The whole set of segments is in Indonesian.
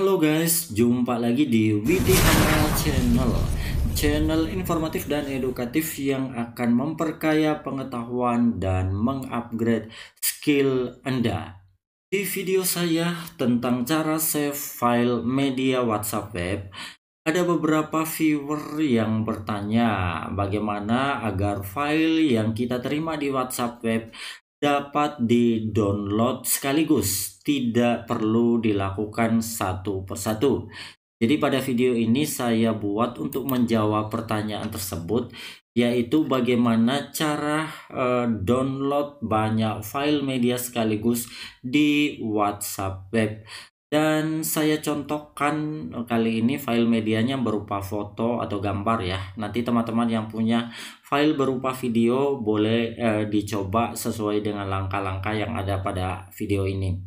Halo guys, jumpa lagi di Widi Amal Channel. Channel informatif dan edukatif yang akan memperkaya pengetahuan dan mengupgrade skill Anda. Di video saya tentang cara save file media WhatsApp web ada beberapa viewer yang bertanya bagaimana agar file yang kita terima di WhatsApp web dapat di-download sekaligus, tidak perlu dilakukan satu persatu. Jadi pada video ini saya buat untuk menjawab pertanyaan tersebut yaitu bagaimana cara uh, download banyak file media sekaligus di WhatsApp web dan saya contohkan kali ini file medianya berupa foto atau gambar ya. Nanti teman-teman yang punya file berupa video boleh eh, dicoba sesuai dengan langkah-langkah yang ada pada video ini.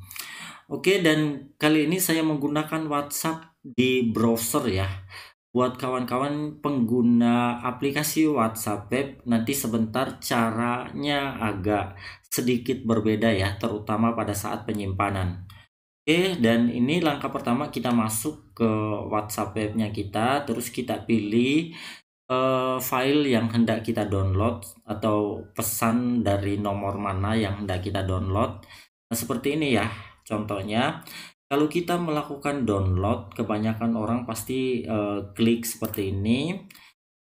Oke dan kali ini saya menggunakan WhatsApp di browser ya. Buat kawan-kawan pengguna aplikasi WhatsApp web nanti sebentar caranya agak sedikit berbeda ya terutama pada saat penyimpanan Oke, dan ini langkah pertama kita masuk ke WhatsApp webnya kita, terus kita pilih uh, file yang hendak kita download atau pesan dari nomor mana yang hendak kita download. Nah, seperti ini ya, contohnya. Kalau kita melakukan download, kebanyakan orang pasti uh, klik seperti ini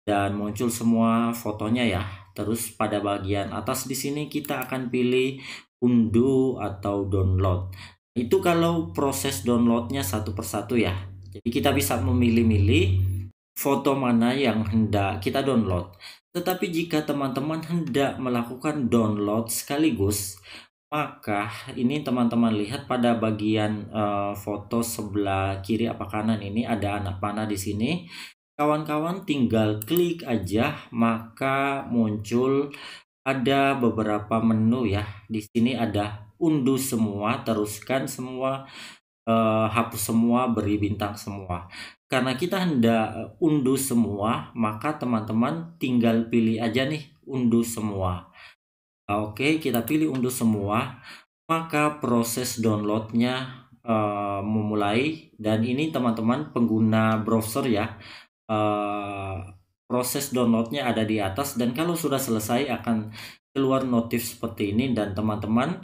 dan muncul semua fotonya ya. Terus pada bagian atas di sini kita akan pilih unduh atau download. Itu kalau proses downloadnya satu persatu ya. Jadi kita bisa memilih-milih foto mana yang hendak kita download. Tetapi jika teman-teman hendak melakukan download sekaligus, maka ini teman-teman lihat pada bagian uh, foto sebelah kiri apa kanan ini ada anak panah di sini. Kawan-kawan tinggal klik aja maka muncul ada beberapa menu ya. Di sini ada unduh semua, teruskan semua, uh, hapus semua, beri bintang semua. Karena kita hendak eh, unduh semua, maka teman-teman tinggal pilih aja nih unduh semua. Oke, kita pilih unduh semua, maka proses downloadnya uh, memulai dan ini teman-teman pengguna browser ya. Uh, proses downloadnya ada di atas dan kalau sudah selesai akan keluar notif seperti ini dan teman-teman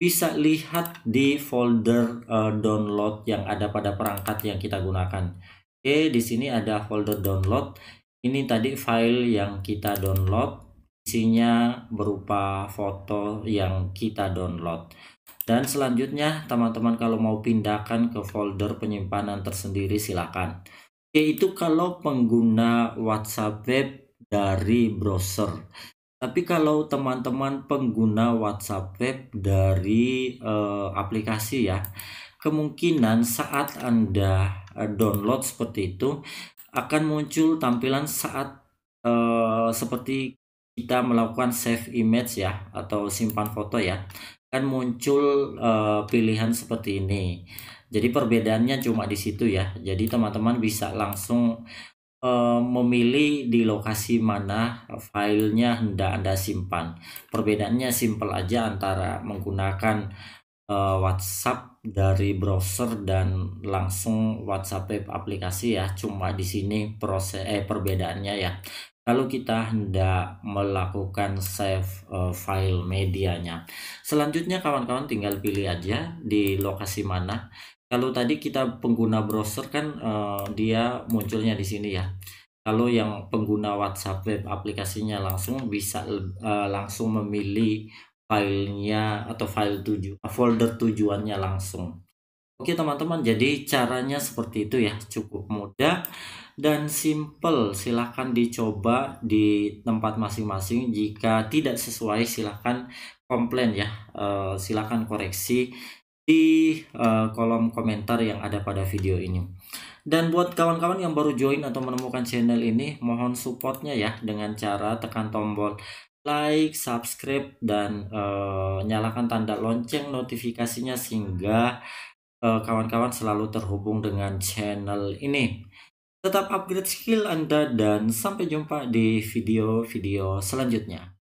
bisa lihat di folder uh, download yang ada pada perangkat yang kita gunakan. Oke, di sini ada folder download. Ini tadi file yang kita download, isinya berupa foto yang kita download. Dan selanjutnya, teman-teman kalau mau pindahkan ke folder penyimpanan tersendiri silakan. Yaitu kalau pengguna WhatsApp web dari browser. Tapi kalau teman-teman pengguna WhatsApp web dari uh, aplikasi ya, kemungkinan saat Anda uh, download seperti itu akan muncul tampilan saat uh, seperti kita melakukan save image ya atau simpan foto ya, akan muncul pilihan seperti ini. Jadi perbedaannya cuma di situ ya. Jadi teman-teman bisa langsung Eh, memilih di lokasi mana filenya hendak Anda simpan. Perbedaannya simpel aja antara menggunakan uh, WhatsApp dari browser dan langsung WhatsApp aplikasi ya. Cuma di sini proses eh perbedaannya ya. Kalau kita hendak melakukan save uh, file medianya. Selanjutnya kawan-kawan tinggal pilih aja di lokasi mana kalau tadi kita pengguna browser kan uh, dia munculnya di sini ya. Kalau yang pengguna WhatsApp web aplikasinya langsung bisa uh, langsung memilih filenya atau file tuju folder tujuannya langsung. Oke teman-teman, jadi caranya seperti itu ya, cukup mudah dan simple. Silahkan dicoba di tempat masing-masing. Jika tidak sesuai, silahkan komplain ya, uh, silahkan koreksi di uh, kolom komentar yang ada pada video ini. Dan buat kawan-kawan yang baru join atau menemukan channel ini, mohon supportnya ya dengan cara tekan tombol like, subscribe, dan uh, nyalakan tanda lonceng notifikasinya sehingga eh, kawan-kawan uh, selalu terhubung dengan channel ini. Tetap upgrade skill Anda dan sampai jumpa di video-video selanjutnya.